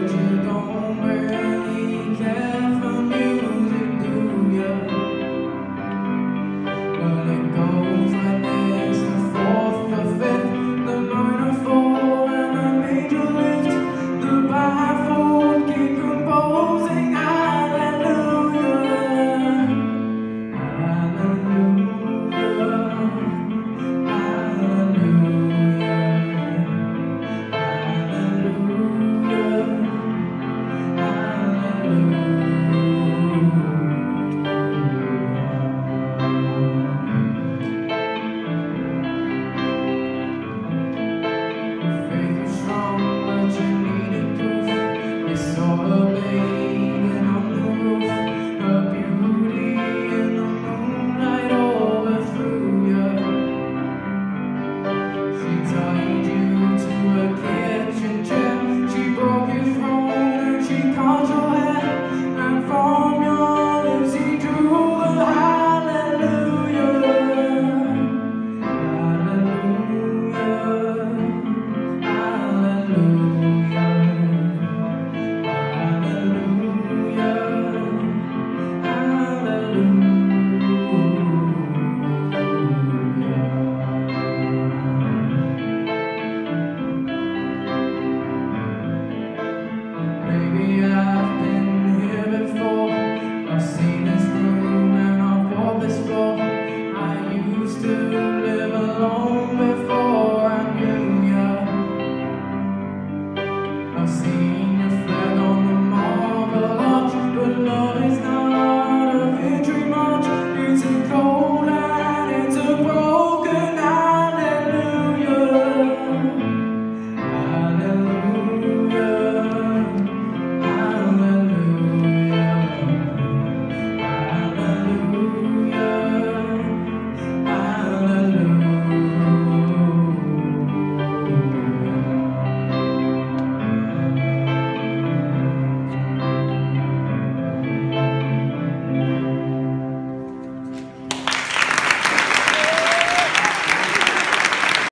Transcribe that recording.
Lord. see.